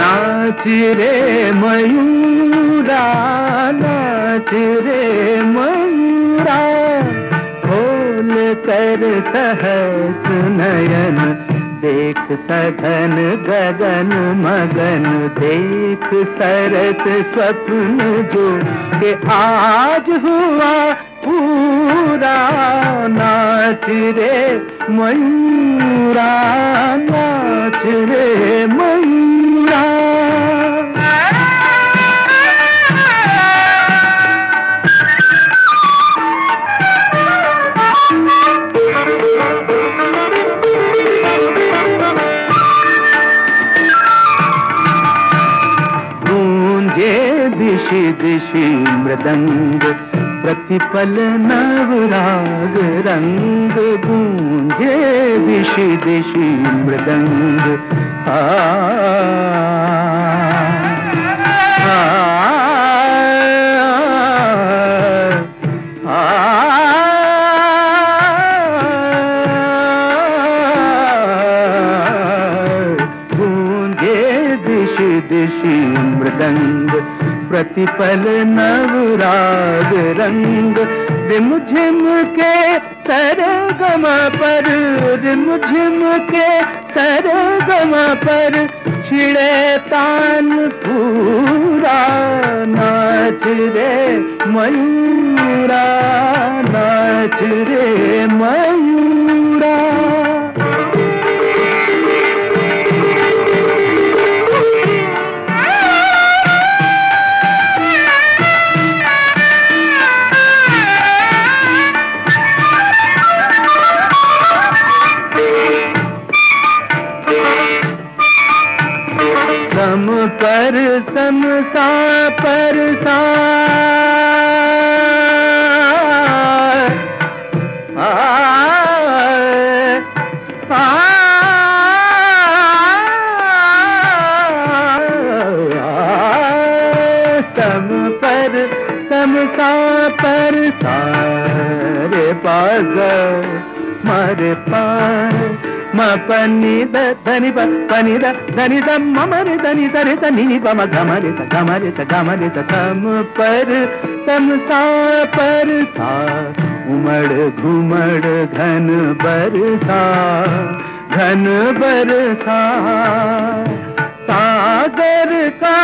नाच रे मयूरा, नाच रे मयूरा, खोल कर सहस नयन, देख सघन गगन मगन, देख सरस स्वप्न जो के आज हुआ पूरा नाच रे मयूरा नाच रे मयूरा। दिशि दिशि मृदंग प्रतिपल नवराग रंग गूंजे दिशि दिशि मृदंग आ, आ, आ, दिशि दिशि मृदंग प्रतिपल नवराग रंग झिम के सरगम पर रिम झिम के सरगम पर, छिड़े तान पूरा नाच रे, मयूरा नाच रे। सम पर सम पर सा आ, आ, सम पर समसा पर सारे। पाग मारे पार ಮ ಪನಿ ದ ಧನಿ ಬ ಪನಿ the Dhani the ಮಮರಿ Dhani ಧರಿ the ನಿ ಬ ಮ ಘಮರಿ ದ ಘಮರಿ ದ ಘಮರಿ ದ ತಮ ಪರ ತಮ ಸಾ ಪರ ಸಾ उमड़ घुमड़ घन बरसा घन बरसा सागर का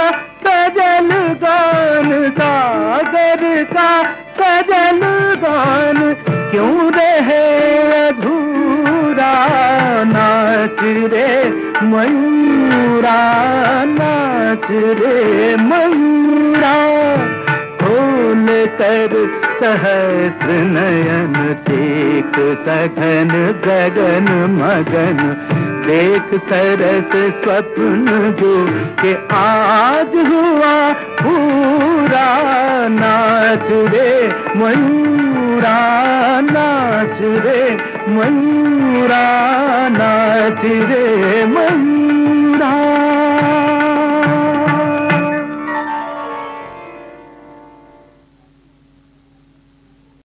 सजल गान सागर का सजल गान क्यों रहे नाच रे मयूरा, नाच रे मयूरा। खोल कर सहस्र नयन, देख सघन गगन मगन। देख सरस स्वप्न जो के आज हुआ पूरा। नाच रे मयूरा। नाच रे मयूरा नाच रे मयूरा